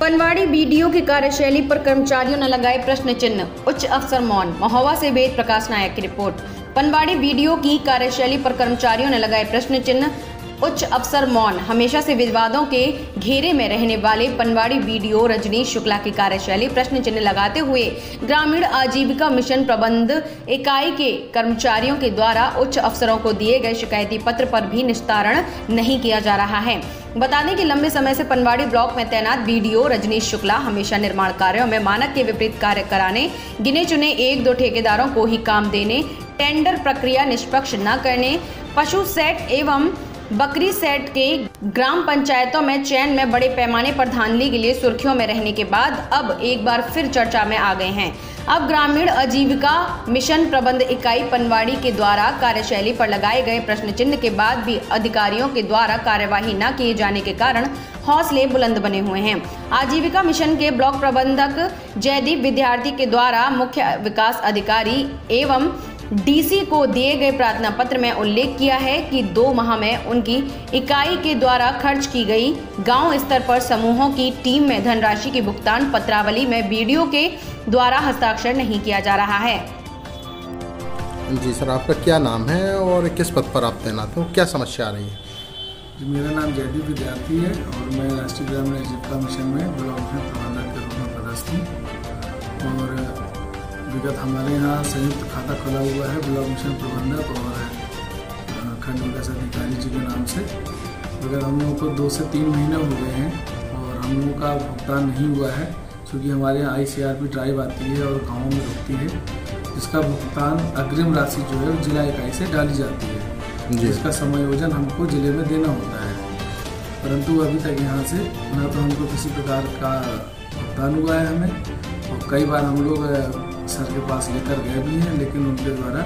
पनवाड़ी BDO की कार्यशैली पर कर्मचारियों ने लगाए प्रश्न चिन्ह। उच्च अफसर मौन। महोवा से वेद प्रकाश नायक की रिपोर्ट। पनवाड़ी बीडीओ की कार्यशैली पर कर्मचारियों ने लगाए प्रश्न चिन्ह। उच्च अफसर मौन। हमेशा से विवादों के घेरे में रहने वाले पनवाड़ी बीडीओ रजनीश शुक्ला की कार्यशैली प्रश्न चिन्ह लगाते हुए ग्रामीण आजीविका मिशन प्रबंध इकाई के कर्मचारियों के द्वारा उच्च अफसरों को दिए गए शिकायती पत्र पर भी निस्तारण नहीं किया जा रहा है। बता दें कि लंबे समय से पनवाड़ी ब्लॉक में तैनात बीडीओ रजनीश शुक्ला हमेशा निर्माण कार्यों में मानक के विपरीत कार्य कराने, गिने चुने एक दो ठेकेदारों को ही काम देने, टेंडर प्रक्रिया निष्पक्ष न करने, पशु सेट एवं बकरी सेट के ग्राम पंचायतों में चयन में बड़े पैमाने पर धांधली के लिए सुर्खियों में रहने के बाद अब एक बार फिर चर्चा में आ गए हैं। अब ग्रामीण आजीविका मिशन प्रबंध इकाई पनवाड़ी के द्वारा कार्यशैली पर लगाए गए प्रश्न चिन्ह के बाद भी अधिकारियों के द्वारा कार्यवाही न किए जाने के कारण हौसले बुलंद बने हुए हैं। आजीविका मिशन के ब्लॉक प्रबंधक जयदीप विद्यार्थी के द्वारा मुख्य विकास अधिकारी एवं डीसी को दिए गए प्रार्थना पत्र में उल्लेख किया है कि दो माह में उनकी इकाई के द्वारा खर्च की गई गाँव स्तर पर समूहों की टीम में धनराशि की भुगतान पत्रावली में बीडीओ के द्वारा हस्ताक्षर नहीं किया जा रहा है। जी सर आपका क्या नाम है और किस पद पर आप तैनात हो? क्या समस्या आ रही है? जी मेरा नाम जयदीप विद्यार्थी है और मैं राष्ट्रीय ग्रामीण आजीविका मिशन में ब्लॉक में प्रबंधक के रूप में पदस्थ हूँ। और विगत हमारे यहाँ संयुक्त खाता खुला हुआ है ब्लॉक मिशन प्रबंधक और खंड विकास अधिकारी जी के नाम से। विगत हम लोगों को दो से तीन महीने हो गए हैं और हम लोगों का भुगतान नहीं हुआ है क्योंकि हमारे यहाँ आई सी ड्राइव आती है और गाँव में रुकती है जिसका भुगतान अग्रिम राशि जो है जिला इकाई से डाली जाती है। जिसका समायोजन हमको ज़िले में देना होता है। परंतु अभी तक यहाँ से ना तो हमको किसी प्रकार का भुगतान हुआ है हमें कई बार हम लोग सर के पास लेकर गए भी हैं लेकिन उनके द्वारा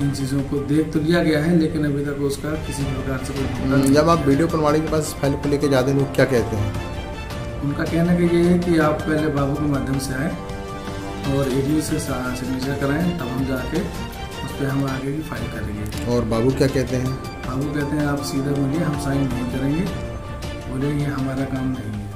इन चीज़ों को देख तो लिया गया है लेकिन अभी तक उसका किसी प्रकार से कोई जब आप वीडियो बनवाने के पास फ़ाइल को लेकर जाते हैं लोग क्या कहते हैं? उनका कहना का ये है कि आप पहले बाबू के माध्यम से आए और ए से सिग्नेचर कराएँ तब हम जाके उस पर हम आगे की फ़ाइल करेंगे। और बाबू क्या कहते हैं? बाबू कहते हैं आप सीधे मिलिए हम साइन नहीं करेंगे बोले ये हमारा काम नहीं